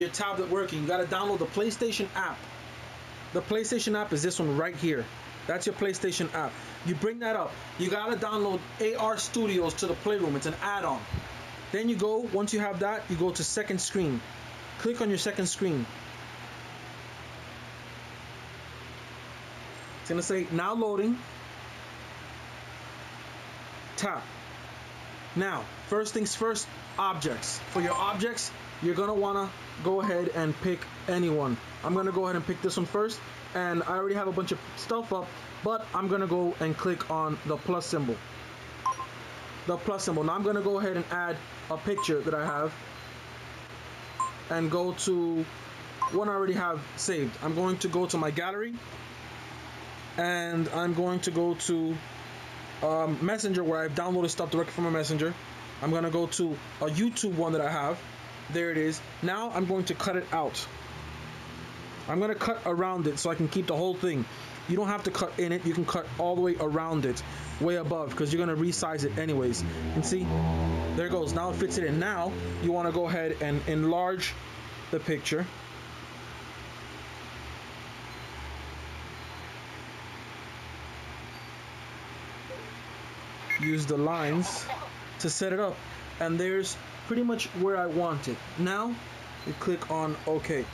your tablet working, you got to download the PlayStation app. The PlayStation app is this one right here. That's your PlayStation app. You bring that up. You got to download AR Studios to the Playroom. It's an add-on. Then you go, once you have that, you go to second screen. Click on your second screen. It's going to say now loading. Tap. Now, first things first, objects. For your objects, you're gonna wanna go ahead and pick anyone. I'm gonna go ahead and pick this one first, and I already have a bunch of stuff up, but I'm gonna go and click on the plus symbol. The plus symbol. Now I'm gonna go ahead and add a picture that I have, and go to one I already have saved. I'm going to go to my gallery, and I'm going to go to um, Messenger where I've downloaded stuff directly from a Messenger. I'm gonna go to a YouTube one that I have. There it is. Now I'm going to cut it out. I'm gonna cut around it so I can keep the whole thing. You don't have to cut in it. You can cut all the way around it, way above, because you're gonna resize it anyways. And see, there it goes. Now it fits it in. Now you want to go ahead and enlarge the picture. use the lines to set it up. And there's pretty much where I want it. Now you click on OK.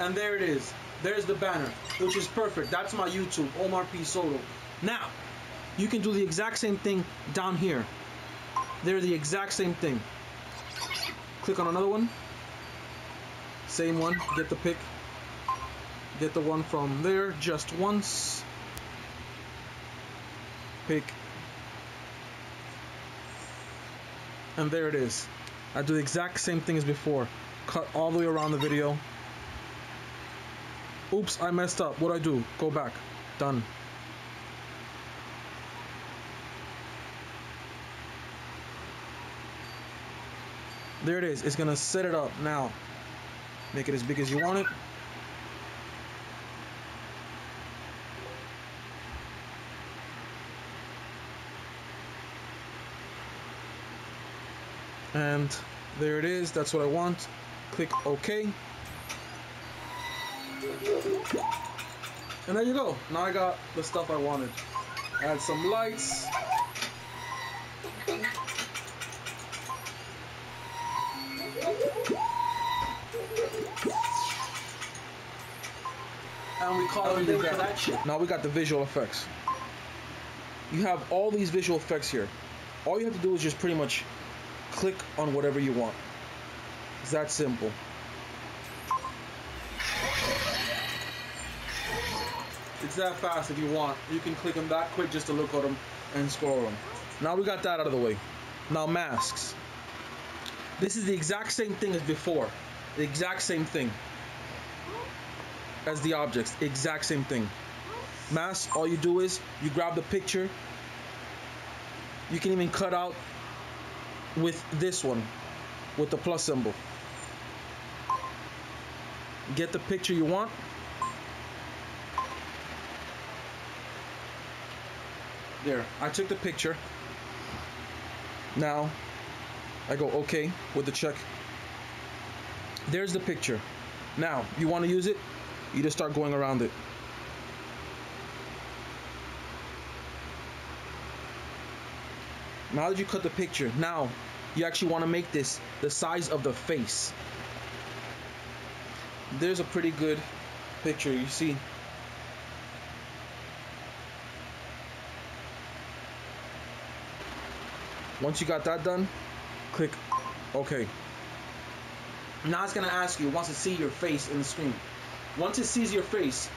And there it is. There's the banner which is perfect. That's my YouTube Omar P. Soto. Now you can do the exact same thing down here. They're the exact same thing. Click on another one. Same one. Get the pick get the one from there just once pick. And there it is. I do the exact same thing as before. Cut all the way around the video. Oops I messed up. What do I do? Go back. Done. There it is. It's gonna set it up now. Make it as big as you want it and there it is that's what I want click OK and there you go now I got the stuff I wanted add some lights and we call it that. Now we got the visual effects. You have all these visual effects here. All you have to do is just pretty much click on whatever you want. It's that simple. It's that fast if you want. You can click them that quick just to look at them and scroll them. Now we got that out of the way. Now masks. This is the exact same thing as before. The exact same thing as the objects. Exact same thing. Mask, all you do is you grab the picture. You can even cut out with this one with the plus symbol. Get the picture you want. There, I took the picture. Now, I go okay with the check. There's the picture. Now, you want to use it, you just start going around it. Now that you cut the picture, now you actually want to make this the size of the face. There's a pretty good picture, you see. Once you got that done, click OK. Now it's going to ask you, it wants to see your face in the screen. Once it sees your face,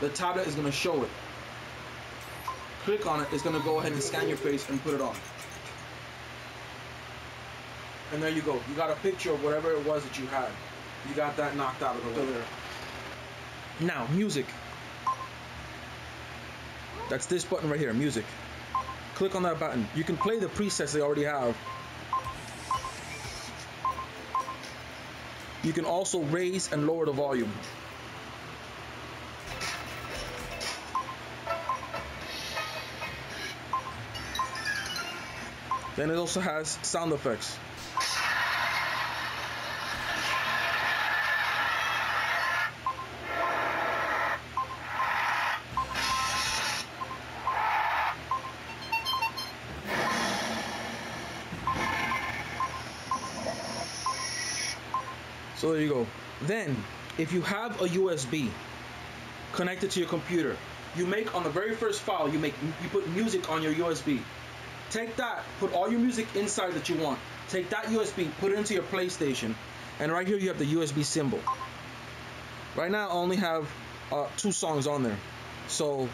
the tablet is going to show it. Click on it, it's going to go ahead and scan your face and put it on. And there you go. You got a picture of whatever it was that you had. You got that knocked out of the way. Now, music. That's this button right here, music. Click on that button. You can play the presets they already have. You can also raise and lower the volume. Then it also has sound effects. Then, if you have a USB connected to your computer, you make on the very first file, you make you put music on your USB. Take that, put all your music inside that you want. Take that USB, put it into your PlayStation, and right here you have the USB symbol. Right now I only have uh, two songs on there. So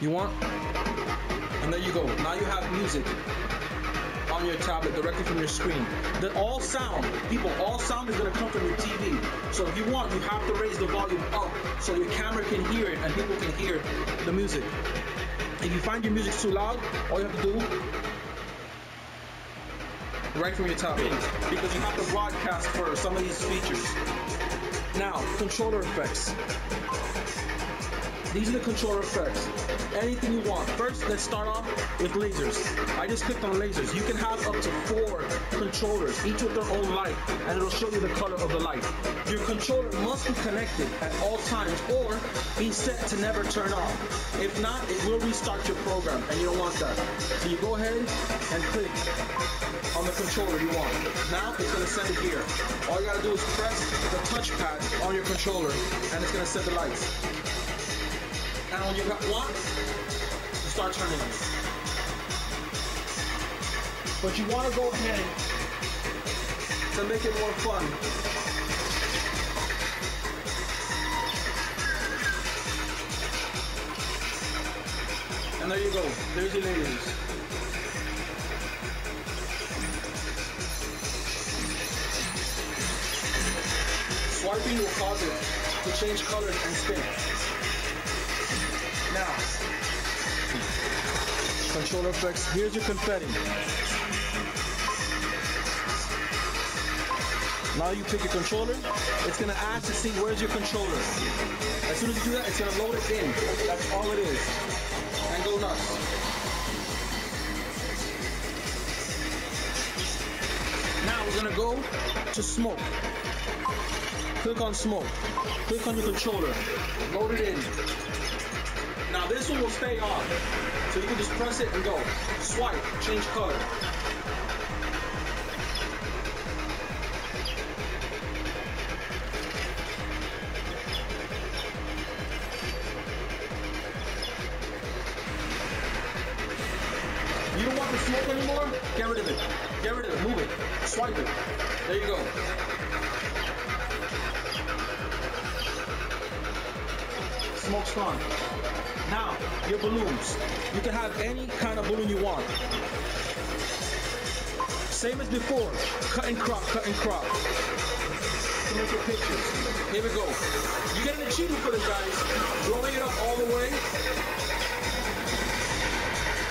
you want, and there you go. Now you have music on your tablet directly from your screen. That all sound, people, all sound is gonna come from your TV. So if you want, you have to raise the volume up so your camera can hear it and people can hear the music. If you find your music too loud, all you have to do right from your tablet because you have to broadcast for some of these features. Now, controller effects. These are the controller effects. Anything you want. First, let's start off with lasers. I just clicked on lasers. You can have up to four controllers, each with their own light, and it'll show you the color of the light. Your controller must be connected at all times or be set to never turn off. If not, it will restart your program, and you don't want that. So you go ahead and click on the controller you want. Now it's going to send it here. All you got to do is press the touchpad on your controller, and it's going to set the lights. And when you got one, you start turning them. But you want to go ahead to make it more fun. And there you go. There's your lasers. Swiping will cause it to change colors and spin. Controller effects. Here's your confetti. Now you pick your controller. It's gonna ask to see where's your controller. As soon as you do that, it's gonna load it in. That's all it is. And go nuts. Now we're gonna go to smoke. Click on smoke. Click on your controller. Load it in. Now this one will stay on. So you can just press it and go. Swipe, change color. You don't want the smoke anymore? Get rid of it. Get rid of it. Move it. Swipe it. There you go. Smoke's gone. Now, your balloons. You can have any kind of balloon you want. Same as before. Cut and crop, cut and crop. Your pictures. Here we go. You get an achievement for this, guys. Blowing it up all the way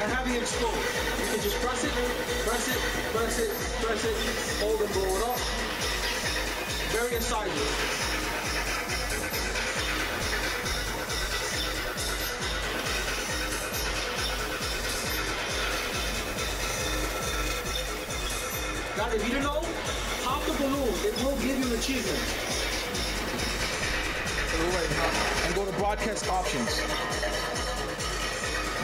and having it explode. You can just press it, press it, press it, press it, hold and blow it up. Various sizes. And go to broadcast options.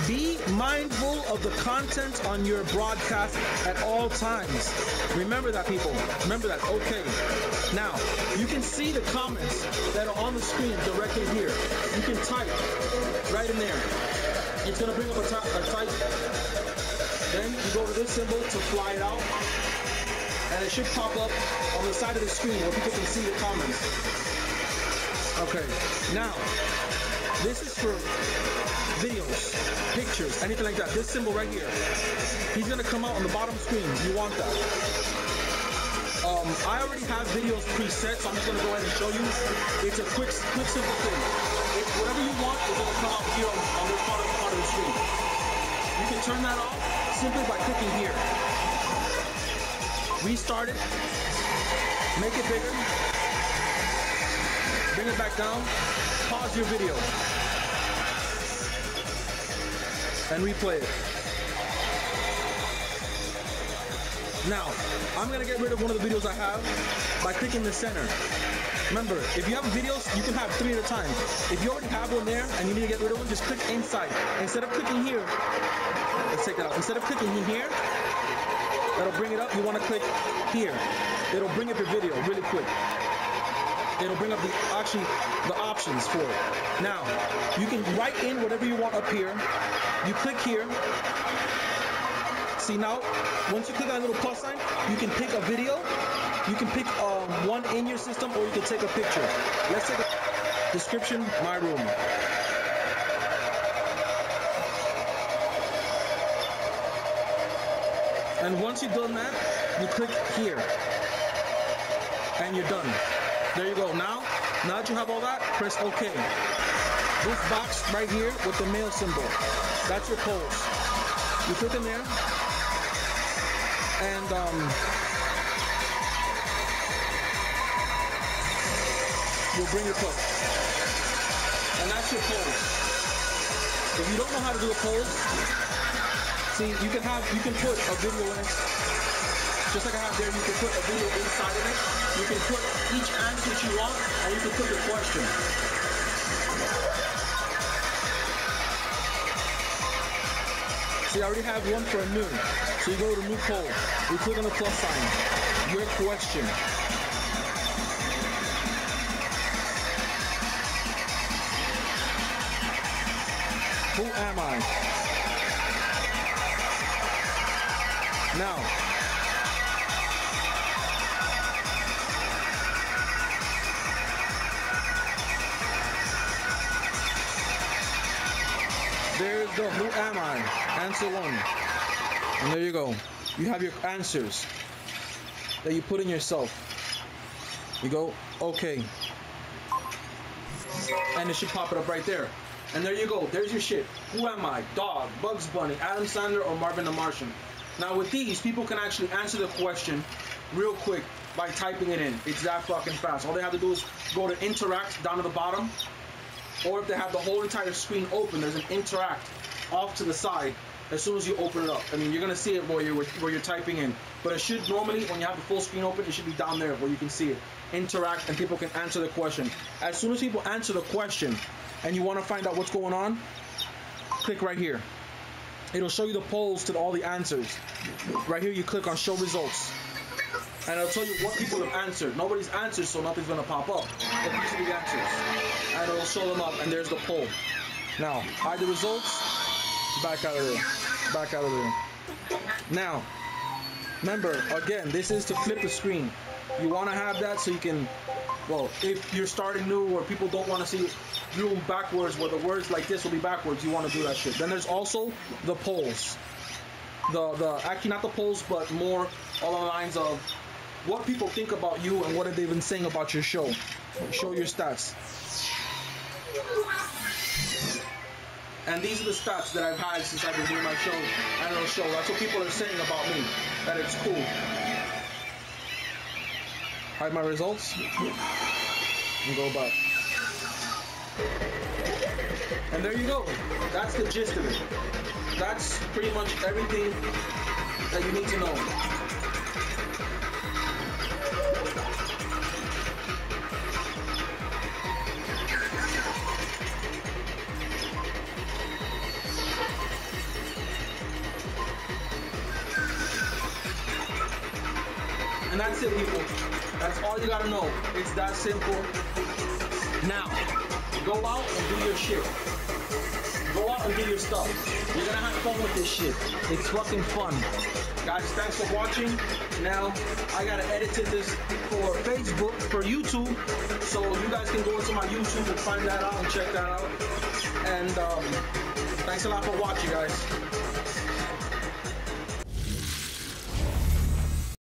Be mindful of the content on your broadcast at all times. Remember that, people. Remember that. Okay. Now, you can see the comments that are on the screen directly here. You can type right in there. It's going to bring up a, a type. Then you go to this symbol to fly it out. It should pop up on the side of the screen where people can see the comments. Okay. Now, this is for videos, pictures, anything like that. This symbol right here. He's gonna come out on the bottom screen. You want that. Um, I already have videos preset, so I'm just gonna go ahead and show you. It's a quick, quick, simple thing. It's whatever you want is gonna come out here on, on this part of the screen. You can turn that off simply by clicking here. Restart it. Make it bigger. Bring it back down. Pause your video. And replay it. Now, I'm gonna get rid of one of the videos I have by clicking the center. Remember, if you have videos, you can have three at a time. If you already have one there and you need to get rid of one, just click inside. Instead of clicking here, let's take that out. Instead of clicking here, that'll bring it up. You want to click here. It'll bring up your video really quick. It'll bring up the the options for it. Now, you can write in whatever you want up here. You click here. See now, once you click on that little plus sign, you can pick a video you can pick um, one in your system or you can take a picture. Let's take a description, my room. And once you've done that, you click here. And you're done. There you go. Now, now that you have all that, press OK. This box right here with the mail symbol, that's your polls. You click in there, and um, you'll bring your pose. And that's your pose. If you don't know how to do a pose, see, you can have, you can put a video in it. Just like I have there, you can put a video inside of it. You can put each answer that you want, and you can put the question. See, I already have one for a new. So you go to new poll. You click on the plus sign. Your question. Who am I? Now, there's the who am I? Answer one. And there you go. You have your answers that you put in yourself. You go, okay. And it should pop it up right there. And there you go. There's your shit. Who am I? Dog, Bugs Bunny, Adam Sandler, or Marvin the Martian? Now with these, people can actually answer the question real quick by typing it in. It's that fucking fast. All they have to do is go to interact down to the bottom. Or if they have the whole entire screen open, there's an interact off to the side as soon as you open it up. I mean, you're gonna see it where you're where you're typing in, but it should normally when you have the full screen open, it should be down there where you can see it. Interact and people can answer the question. As soon as people answer the question, and you want to find out what's going on, click right here. It'll show you the polls to all the answers. Right here, you click on Show Results. And it'll tell you what people have answered. Nobody's answered, so nothing's to pop up. But these are the answers. And it'll show them up, and there's the poll. Now, hide the results. Back out of there. Back out of there. Now, remember, again, this is to flip the screen. You want to have that so you can, well, if you're starting new or people don't want to see you backwards where the words like this will be backwards, you want to do that shit. Then there's also the polls. The, the, actually not the polls, but more along the lines of what people think about you and what have they been saying about your show. Show your stats. And these are the stats that I've had since I've been doing my show. I don't know show. That's what people are saying about me. That it's cool. Hide my results. And go back. And there you go. That's the gist of it. That's pretty much everything that you need to know. And that's it, people. That's all you gotta know. It's that simple. Now, go out and do your shit. Go out and do your stuff. You're gonna have fun with this shit. It's fucking fun. Guys, thanks for watching. Now, I gotta edit this for Facebook, for YouTube, so you guys can go into my YouTube and find that out and check that out. And um, thanks a lot for watching, guys.